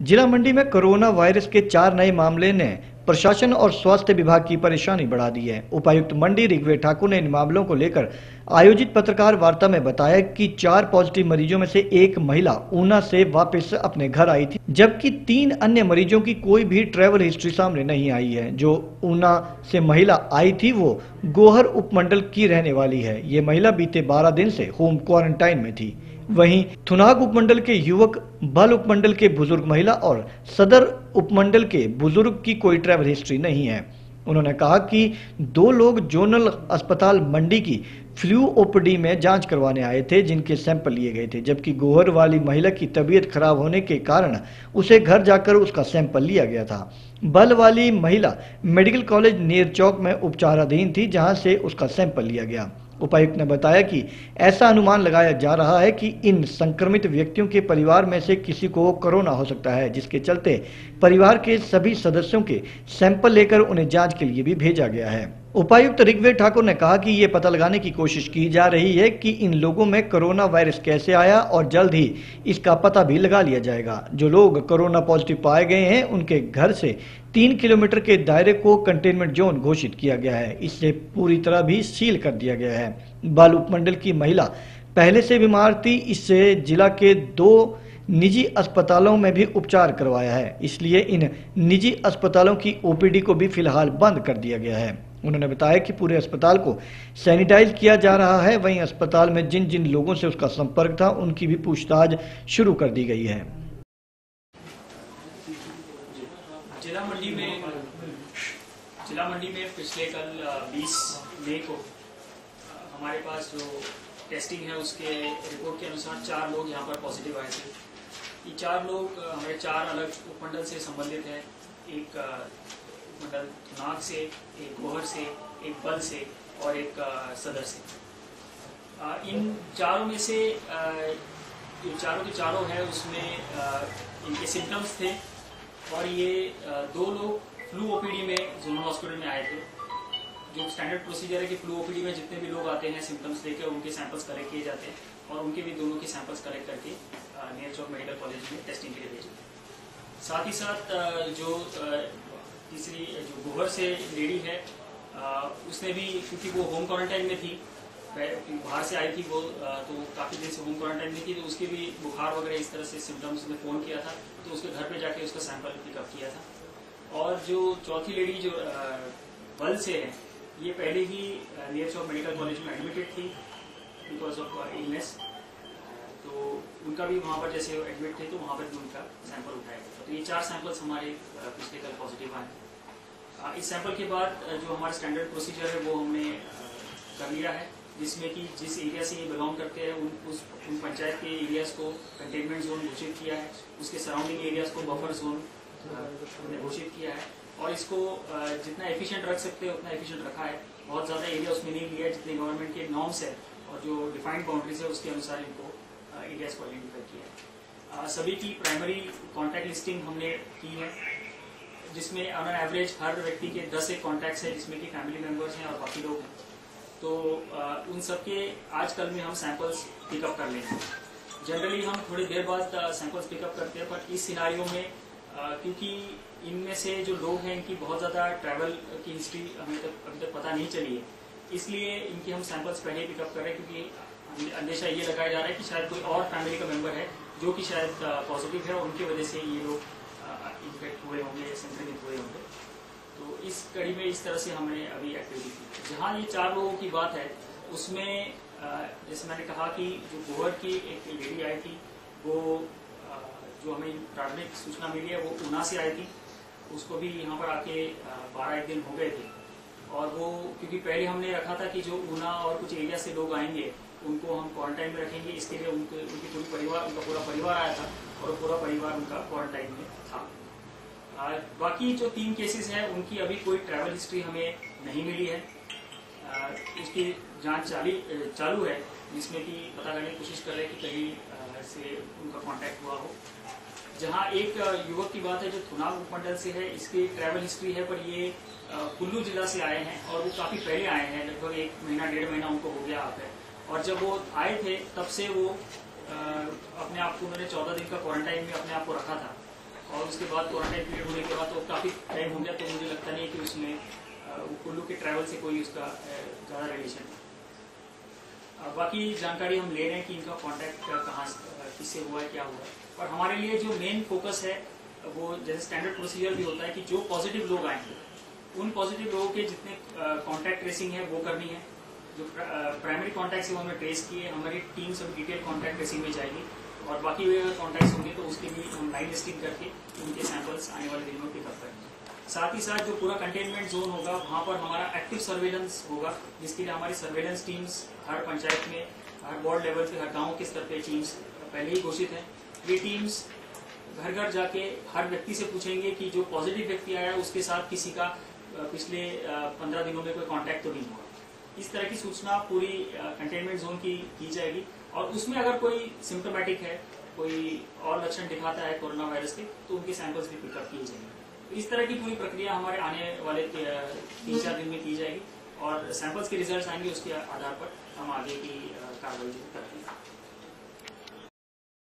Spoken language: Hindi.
जिला मंडी में कोरोना वायरस के चार नए मामले ने प्रशासन और स्वास्थ्य विभाग की परेशानी बढ़ा दी है। उपायुक्त मंडी ऋग्वेद ठाकुर ने इन मामलों को लेकर आयोजित पत्रकार वार्ता में बताया कि चार पॉजिटिव मरीजों में से एक महिला ऊना से वापस अपने घर आई थी, जबकि तीन अन्य मरीजों की कोई भी ट्रैवल हिस्ट्री सामने नहीं आई है। जो ऊना से महिला आई थी, वो गोहर उपमंडल की रहने वाली है। ये महिला बीते बारह दिन से होम क्वारंटाइन में थी। वहीं थुनाग उपमंडल के युवक, बल उपमंडल के बुज़ुर्ग महिला और सदर उपमंडल के बुज़ुर्ग की कोई ट्रैवल हिस्ट्री नहीं है। उन्होंने कहा कि दो लोग जोनल अस्पताल मंडी की फ्लू ओपीडी में जाँच करवाने आए थे, जिनके सैंपल लिए गए थे, जबकि गोहर वाली महिला की तबीयत खराब होने के कारण उसे घर जाकर उसका सैंपल लिया गया था। बल वाली महिला मेडिकल कॉलेज नेर चौक में उपचाराधीन थी, जहाँ से उसका सैंपल लिया गया। उपायुक्त ने बताया कि ऐसा अनुमान लगाया जा रहा है कि इन संक्रमित व्यक्तियों के परिवार में से किसी को कोरोना हो सकता है, जिसके चलते परिवार के सभी सदस्यों के सैंपल लेकर उन्हें जाँच के लिए भी भेजा गया है। उपायुक्त ऋग्वेद ठाकुर ने कहा कि ये पता लगाने की कोशिश की जा रही है कि इन लोगों में कोरोना वायरस कैसे आया और जल्द ही इसका पता भी लगा लिया जाएगा। जो लोग कोरोना पॉजिटिव पाए गए हैं, उनके घर से तीन किलोमीटर के दायरे को कंटेनमेंट जोन घोषित किया गया है। इससे पूरी तरह भी सील कर दिया गया है। बाल उपमंडल की महिला पहले से बीमार थी, इससे जिला के दो निजी अस्पतालों में भी उपचार करवाया है। इसलिए इन निजी अस्पतालों की ओपीडी को भी फ़िलहाल बंद कर दिया गया है। उन्होंने बताया कि पूरे अस्पताल को सैनिटाइज किया जा रहा है। वहीं अस्पताल में जिन जिन लोगों से उसका संपर्क था, उनकी भी पूछताछ शुरू कर दी गई है। जिला मंडी में जिला मंडी में पिछले कल 20 मई को हमारे पास जो टेस्टिंग है, उसके रिपोर्ट के अनुसार चार लोग यहाँ पर पॉजिटिव आए थे। ये चार लोग हमारे चार अलग उपमंडल से संबंधित हैं। एक उपमंडल नाक से, एक गोहर से, एक बल से और एक सदर से। इन चारों में से जो चारों के चारों है, उसमें इनके सिम्टम्स थे और ये दो लोग फ्लू ओपीडी में जोनल हॉस्पिटल में आए थे। जो स्टैंडर्ड प्रोसीजर है कि फ्लू ओपीडी में जितने भी लोग आते हैं सिम्टम्स लेकर उनके सैंपल्स कलेक्ट किए जाते हैं और उनके भी दोनों के सैंपल्स कलेक्ट करके नियर चौक मेडिकल कॉलेज में टेस्टिंग के लिए भेजे साथ ही साथ जो तीसरी जो गोबर से लेडी है उसने भी, क्योंकि वो होम क्वारंटाइन में थी बाहर से आई थी वो तो काफ़ी दिन से होम क्वारंटाइन में थी तो उसके भी बुखार वगैरह इस तरह से सिम्टम्स ने फ़ोन किया था तो उसके घर पे जाके उसका सैंपल पिकअप किया था। और जो चौथी लेडी जो बल से है, ये पहले ही नियर चौक मेडिकल कॉलेज में एडमिटेड थी बिकॉज़ ऑफ़ इलनेस तो उनका भी वहाँ पर जैसे एडमिट थे तो वहाँ पर भी उनका सैंपल उठाया गया तो ये चार सैंपल्स हमारे पिछले कल पॉजिटिव आए। इस सैंपल के बाद जो हमारा स्टैंडर्ड प्रोसीजर है, वो हमने कर लिया है, जिसमें कि जिस एरिया से ये बिलोंग करते हैं, उन, उस, उन पंचायत के एरियाज़ को कंटेनमेंट जोन घोषित किया है, उसके सराउंडिंग एरियाज़ को बफर जोन हमने घोषित किया है। और इसको जितना एफिशिएंट रख सकते हैं, उतना एफिशिएंट रखा है। बहुत ज़्यादा एरिया उसमें नहीं लिया जितने गवर्नमेंट के नॉर्म्स है, और जो डिफाइंड बाउंड्रीज है, उसके अनुसार इनको एरियाज़ को आइडेंटिफाई किया है सभी की प्राइमरी कॉन्टैक्ट लिस्टिंग हमने की है, जिसमें ऑन एवरेज हर व्यक्ति के दस एक कॉन्टैक्ट्स है, जिसमें कि फैमिली मेंबर्स हैं और बाकी लोग हैं। तो उन सबके आज कल में हम सैंपल्स पिकअप कर लेंगे जनरली हम थोड़ी देर बाद सैंपल्स पिकअप करते हैं, पर इस सिनारियों में क्योंकि इनमें से जो लोग हैं, इनकी बहुत ज़्यादा ट्रैवल की हिस्ट्री हमें तक, अभी तक पता नहीं चली है। इसलिए इनकी हम सैंपल्स पहले पिकअप कर रहे हैं, क्योंकि अंदेशा ये लगाया जा रहा है कि शायद कोई और फैमिली का मेंबर है जो कि शायद पॉजिटिव है उनकी वजह से ये लोग इन्फेक्ट हुए होंगे संक्रमित हुए होंगे। तो इस कड़ी में इस तरह से हमने अभी एक्टिविटी की जहाँ ये चार लोगों की बात है, उसमें जैसे मैंने कहा कि जो गोहर की एक लेडी आई थी, वो जो हमें प्राथमिक सूचना मिली है, वो ऊना से आई थी। उसको भी यहाँ पर आके बारह एक दिन हो गए थे। और वो, क्योंकि पहले हमने रखा था कि जो ऊना और कुछ एरिया से लोग आएँगे उनको हम क्वारंटाइन में रखेंगे। इसके लिए उनके उनके पूरी परिवार उनका पूरा परिवार आया था और पूरा परिवार उनका क्वारंटाइन में था। आ, बाकी जो तीन केसेस हैं उनकी अभी कोई ट्रैवल हिस्ट्री हमें नहीं मिली है। इसकी जाँच चाली चालू है जिसमें कि पता करने की कोशिश कर रहे हैं कि कहीं से उनका कांटेक्ट हुआ हो। जहाँ एक युवक की बात है जो थुनाग उपमंडल से है इसकी ट्रैवल हिस्ट्री है पर ये कुल्लू जिला से आए हैं और वो काफ़ी पहले आए हैं लगभग एक महीना डेढ़ महीना उनको हो गया आप है। और जब वो आए थे, तब से वो अपने आप को उन्होंने चौदह दिन का क्वारंटाइन में अपने आप को रखा था। और उसके बाद क्वारंटाइन पीरियड होने के बाद तो काफ़ी टाइम हो गया तो मुझे लगता नहीं कि उसमें कुल्लू के ट्रैवल से कोई उसका ज़्यादा रिलेशन है। बाकी जानकारी हम ले रहे हैं कि इनका कॉन्टैक्ट कहाँ किससे हुआ है, क्या हुआ है। और हमारे लिए जो मेन फोकस है, वो जैसे स्टैंडर्ड प्रोसीजर भी होता है कि जो पॉजिटिव लोग आएँगे, उन पॉजिटिव लोगों के जितने कॉन्टैक्ट ट्रेसिंग है, वो करनी है। जो प्राइमरी कॉन्टैक्ट है हमने ट्रेस किए, हमारी टीम सब डिटेल कॉन्टैक्ट ट्रेसिंग में जाएगी, और बाकी भी अगर कॉन्टैक्ट होंगे तो उसके भी हम लाइन लिस्टिंग करके उनके सैंपल्स आने वाले दिनों में पिकअप करेंगे। साथ ही साथ जो पूरा कंटेनमेंट जोन होगा, वहाँ पर हमारा एक्टिव सर्वेलेंस होगा, जिसके लिए हमारी सर्वेलेंस टीम्स हर पंचायत में, हर वार्ड लेवल पे, हर गाँव के स्तर पे टीम्स पहले ही घोषित हैं। ये टीम्स घर घर जाके हर व्यक्ति से पूछेंगे कि जो पॉजिटिव व्यक्ति आया, उसके साथ किसी का पिछले पंद्रह दिनों में कोई कांटेक्ट तो नहीं हुआ। इस तरह की सूचना पूरी कंटेनमेंट जोन की की जाएगी। और उसमें अगर कोई सिम्टोमेटिक है, कोई और लक्षण दिखाता है कोरोना वायरस के तो उनके सैंपल्स भी पिकअप किए जाएँगे। तो इस तरह की पूरी प्रक्रिया हमारे आने वाले तीन चार दिन में की जाएगी। और सैंपल्स के रिज़ल्ट आएँगे उसके आधार पर हम आगे की कार्रवाई करते हैं।